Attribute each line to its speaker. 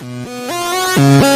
Speaker 1: Música